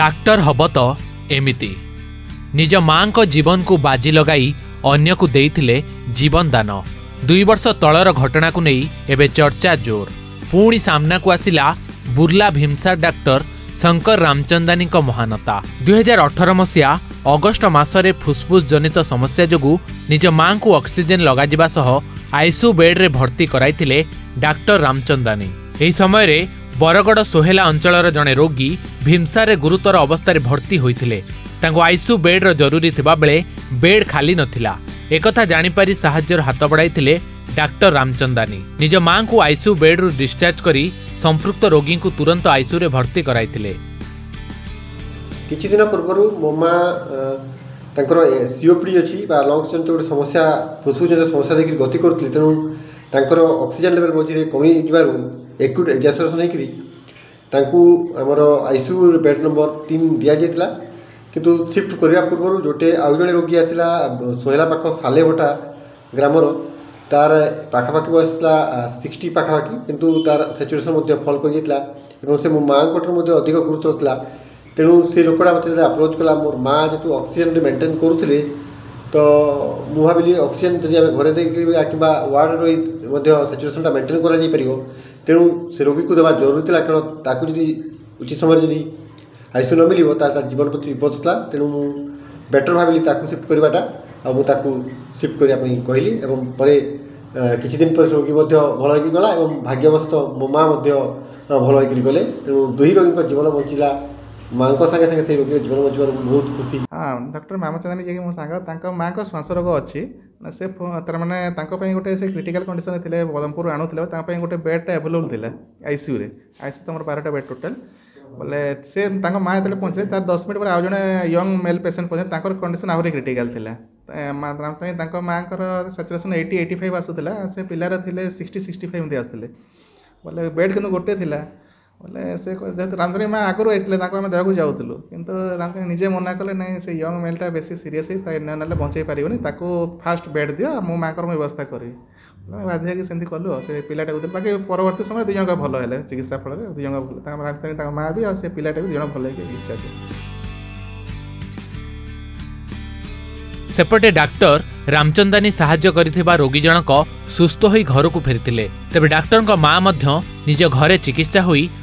ଡାକ୍ତର ହେବ ତ ଏମିତି ନିଜ ମାଙ୍କ ଜୀବନକୁ ବାଜି ଲଗାଇ ଅନ୍ୟକୁ ଦେଇଥିଲେ ଜୀବନଦାନ ଦୁଇ ବର୍ଷ ତଳର ଘଟଣାକୁ ନେଇ ଏବେ ଚର୍ଚ୍ଚା ଜୋର ପୁଣି ସାମ୍ନାକୁ ଆସିଲା ବୁର୍ଲା ଭୀମସାର ଡାକ୍ତର ଶଙ୍କର ରାମଚନ୍ଦାନୀଙ୍କ ମହାନତା ଦୁଇହଜାର ଅଠର ମସିହା ଅଗଷ୍ଟ ମାସରେ ଫୁସ୍ଫୁସ୍ ଜନିତ ସମସ୍ୟା ଯୋଗୁଁ ନିଜ ମାଙ୍କୁ ଅକ୍ସିଜେନ୍ ଲଗାଯିବା ସହ ଆଇସିୟୁ ବେଡ୍ରେ ଭର୍ତ୍ତି କରାଇଥିଲେ ଡାକ୍ତର ରାମଚନ୍ଦାନୀ ଏହି ସମୟରେ ବରଗଡ଼ ସୋହେଲା ଅଞ୍ଚଳର ଜଣେ ରୋଗୀ ଭୀମସାରେ ଗୁରୁତର ଅବସ୍ଥାରେ ଭର୍ତ୍ତି ହୋଇଥିଲେ ତାଙ୍କୁ ଆଇସିୟୁ ବେଡ୍ର ଜରୁରୀ ଥିବାବେଳେ ବେଡ୍ ଖାଲି ନଥିଲା ଏକଥା ଜାଣିପାରି ସାହାଯ୍ୟର ହାତ ବଢ଼ାଇଥିଲେ ଡାକ୍ତର ରାମଚନ୍ଦାନୀ ନିଜ ମାଙ୍କୁ ଆଇସିୟୁ ବେଡ୍ରୁ ଡିସଚାର୍ଜ କରି ସମ୍ପୃକ୍ତ ରୋଗୀଙ୍କୁ ତୁରନ୍ତ ଆଇସିୟୁରେ ଭର୍ତ୍ତି କରାଇଥିଲେ କିଛି ଦିନ ପୂର୍ବରୁ ମୋ ମା ତାଙ୍କର ସିଓପିଡ଼ି ଅଛି ବା ଲଙ୍ଗସ ଜନିତ ଗୋଟେ ସମସ୍ୟା ଫୁସ୍ଫୁସ୍ ଜନିତ ସମସ୍ୟା ଦେଇକି ଗତି କରୁଥିଲେ ତେଣୁ ତାଙ୍କର ଅକ୍ସିଜେନ୍ ଲେବେଲ୍ ମଝିରେ କମିଯିବାରୁ ଏକ୍ୟୁଟ୍ ଏକ୍ଜାସରେସନ୍ ହେଇକିରି ତାଙ୍କୁ ଆମର ଆଇସିୟୁ ବେଡ଼୍ ନମ୍ବର ତିନି ଦିଆଯାଇଥିଲା କିନ୍ତୁ ସିଫ୍ଟ କରିବା ପୂର୍ବରୁ ଗୋଟେ ଆଉ ଜଣେ ରୋଗୀ ଆସିଲା ସୋହେଲା ପାଖ ସାଲେଭଟା ଗ୍ରାମର ତା'ର ପାଖାପାଖି ବୟସ ଥିଲା ସିକ୍ସଟି ପାଖାପାଖି କିନ୍ତୁ ତା'ର ସିଚୁଏସନ୍ ମଧ୍ୟ ଫଲ୍ କରିଯାଇଥିଲା ଏବଂ ସେ ମୋ ମାଆଙ୍କଠାରୁ ମଧ୍ୟ ଅଧିକ ଗୁରୁତ୍ୱ ଥିଲା ତେଣୁ ସେ ଲୋକଟା ମୋତେ ଯେତେବେଳେ ଆପ୍ରୋଚ୍ କଲା ମୋର ମାଆ ଯେହେତୁ ଅକ୍ସିଜେନ୍ରେ ମେଣ୍ଟେନ୍ କରୁଥିଲେ তো মু ভাবিলি অক্সিজেন যদি আমি ঘরে দিয়ে কিংবা ওয়ার্ড রয়ে মধ্যে সিচুয়েশনটা মেন্টেন করা যাই পারিব তেমন সে রোগীকে দেওয়া জরুরি লা কারণ তাকে যদি উচিত সময় যদি আইসিউ ন মিলব তাহলে তার জীবন প্রতি বিপদ লা তেমন মু বেটর ভাবিলি তাকে সিফট করাটা আমি তাকে সিফট করা কহিলি এবং পরে কিছুদিন পরে রোগী মধ্যে ভালো হয়ে গলা এবং ভাগ্যবশত মো মা মধ্যে ভালো হয়ে গলে তেমন দুই রোগীক জীবন বঞ্চিলা माँ का सागे सागे रोगी जीवन बचा बहुत खुशी हाँ डॉक्टर मामचंदानी जी मो सांग माँ का श्वास रोग अच्छी से तार मैंने गोटे से क्रिटिकल कंडीशन थे पदमपुर आणुते गोटे बेडटे एभेलेबुल थी आईसीयू में आईसीयू तुम बारटा बेड टोटाल बोले से माँ जो पहुंचे तार दस मिनट पर आज जे यंग मेल पेसेंट पहुंचे कंडीशन आहरी क्रिटिकाल थी माँ सैचुरेसन एट्टी एटी फाइव आसूला से पिलार थे सिक्सटी सिक्सटी फाइव मे आसते बोले बेड कितना गोटे थी ବୋଲେ ସେ ଯେହେତୁ ରାମଧନୀ ମା ଆଗରୁ ଆସିଥିଲେ ତାଙ୍କୁ ଆମେ ଦେବାକୁ ଯାଉଥିଲୁ କିନ୍ତୁ ରାମଧନୀ ନିଜେ ମନା କଲେ ନାଇଁ ସେ ୟଙ୍ଗ ମେଲ୍ଟା ବେଶୀ ସିରିୟସ୍ ହେଇ ନହେଲେ ବଞ୍ଚେଇ ପାରିବନି ତାକୁ ଫାଷ୍ଟ ବେଡ୍ ଦିଅ ମୁଁ ମାଆଙ୍କର ମୁଁ ବ୍ୟବସ୍ଥା କରିବି ଆମେ ବାଧ୍ୟ ହେଇକି ସେମିତି କଲୁ ଆଉ ସେ ପିଲାଟାକୁ ଦେଲୁ ବାକି ପରବର୍ତ୍ତୀ ସମୟରେ ଦୁଇ ଜଣଙ୍କ ଭଲ ହେଲେ ଚିକିତ୍ସା ଫଳରେ ଦୁଇ ଜଣଙ୍କ ଭଲ ତାଙ୍କ ରାମଧନୀ ତାଙ୍କ ମାଆ ବି ଆଉ ସେ ପିଲାଟା ବି ଦୁଇ ଜଣ ଭଲ ହେଇକି ଚିକିତ୍ସା ସେପଟେ ଡାକ୍ତର ରାମଚନ୍ଦାନୀ ସାହାଯ୍ୟ କରିଥିବା ରୋଗୀ ଜଣକ ସୁସ୍ଥ ହୋଇ ଘରକୁ ଫେରିଥିଲେ ତେବେ ଡାକ୍ତରଙ୍କ ମା ମଧ୍ୟ ନିଜ ଘରେ ଚିକିତ୍ସା ହୋଇ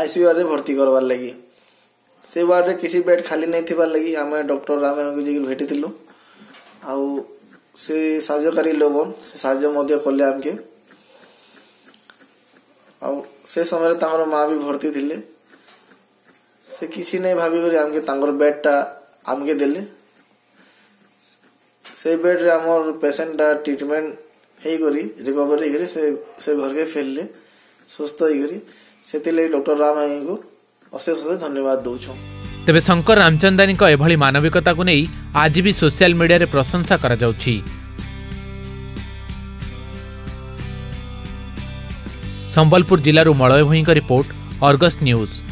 ଆଇସିୟୁଆର୍ରେ ଭର୍ତ୍ତି କର୍ବାର୍ ଲାଗି ସେ ୱାର୍ଡ଼ରେ କିଛି ବେଡ୍ ଖାଲି ନାଇଁ ଥିବାର୍ ଲାଗି ଆମେ ଡକ୍ଟର ରାମେଙ୍କୁ ଯାଇକି ଭେଟିଥିଲୁ ଆଉ ସେ ସାହାଯ୍ୟକାରୀ ଲୋବନ ସେ ସାହାଯ୍ୟ ମଧ୍ୟ କଲେ ଆମକେ ଆଉ ସେ ସମୟରେ ତାଙ୍କର ମା ବି ଭର୍ତ୍ତି ଥିଲେ ସେ କିଛି ନାଇଁ ଭାବିକରି ଆମକେ ତାଙ୍କର ବେଡ୍ଟା ଆମକେ ଦେଲେ ସେ ବେଡ୍ରେ ଆମର ପେସେଣ୍ଟଟା ଟ୍ରିଟମେଣ୍ଟ ହେଇକରି ରିକଭରି ହେଇକରି ସେ ସେ ଘରକେ ଫେରିଲେ ସୁସ୍ଥ ହେଇକରି ସେଥିଲାଗି ଡକ୍ଟର ରାମାଇଙ୍କୁ ଅଶେଷ ଅଶେଷ ଧନ୍ୟବାଦ ଦଉଛୁ ତେବେ ଶଙ୍କର ରାମଚନ୍ଦାନୀଙ୍କ ଏଭଳି ମାନବିକତାକୁ ନେଇ ଆଜି ବି ସୋସିଆଲ ମିଡିଆରେ ପ୍ରଶଂସା କରାଯାଉଛି ସମ୍ବଲପୁର ଜିଲ୍ଲାରୁ ମଳୟ ଭୂଇଙ୍କ ରିପୋର୍ଟ ଅର୍ଗସ୍ ନ୍ୟୁଜ୍